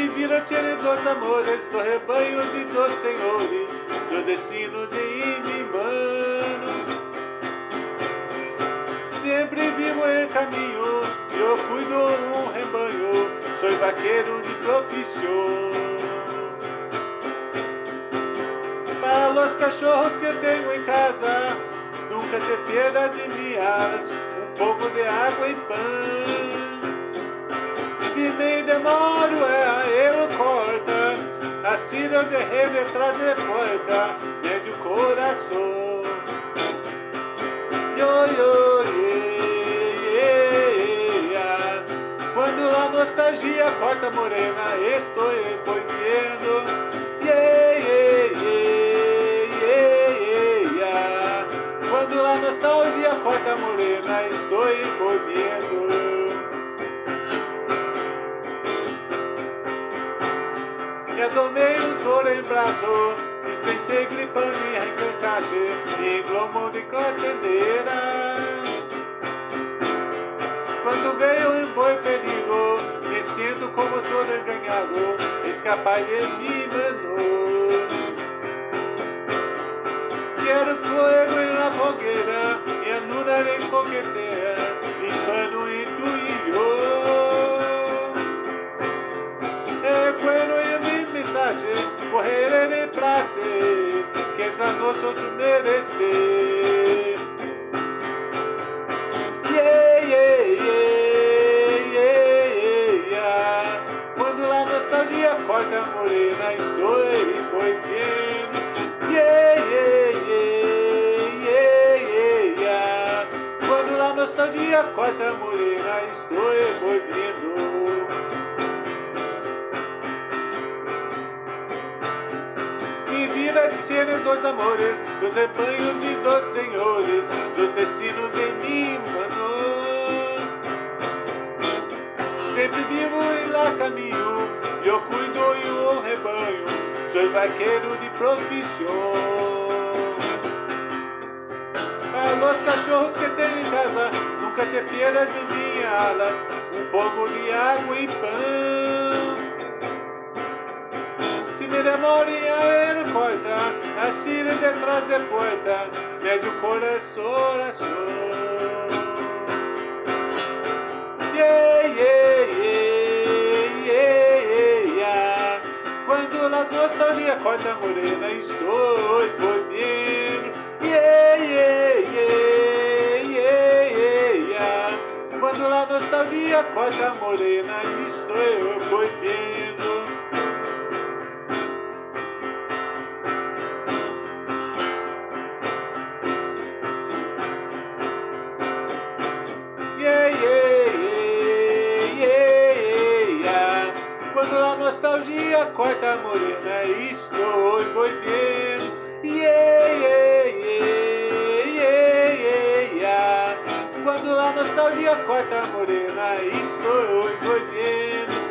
Mi vida tiene dos amores, dos rebanhos e dos senhores, dos destinos em mi mano. Sempre vivo em caminho, eu cuido um rebanho, sou vaqueiro de profissão. Para os cachorros que tenho em casa, nunca te perdas e miadas, um pouco de água e pão. Se me demoro é assim eu derrebo e de porta, dentro do coração. Yo, yo, yeah, yeah. Quando a nostalgia corta morena, estou. Yeah, yeah, yeah, yeah, yeah. Quando a nostalgia corta morena, estou boiando. Um touro em braço, dispensei glipando e arrancache, e glomo de cocendeira. Quando veio um boi perdido, me sinto como todo enganado, escapar de mim, mano. Prazer, que esta noite outro merecer. Yeah, yeah, yeah, yeah. Quando a nostalgia corta morena, estou boiando. Yeah, yeah, yeah, yeah, yeah. Quando a nostalgia corta morena, estou boiando. Mi vida tiene dos amores, dos rebanhos e dos senhores, dos destinos em mi mano. Sempre vivo em lá caminho, eu cuido e o rebanho, sou vaqueiro de profissão. A los cachorros que tenho em casa, nunca te pierdas em minhas alas, um pouco de água e pão. Se me demore a ele porta, assim detrás de porta, médio coração, oração. Yeah, yeah, yeah, yeah, yeah. Quando a nostalgia corta morena, estou podendo. Yeah, yeah, yeah, yeah, yeah, yeah. Quando a nostalgia corta morena, estou podendo. Nostalgia corta a morena, estou boiando. Yeah, yeah, yeah, yeah, yeah, yeah. Quando a nostalgia corta a morena, estou boiando.